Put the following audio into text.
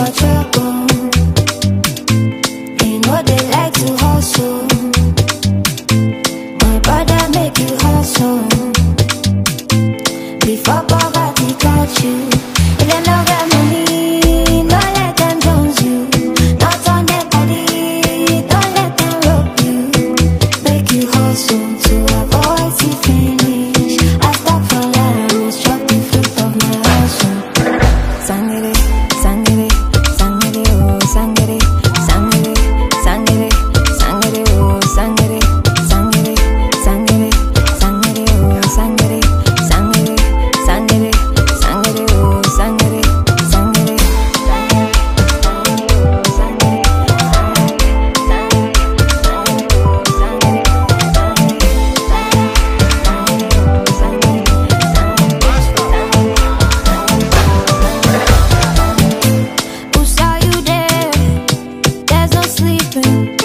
what only dream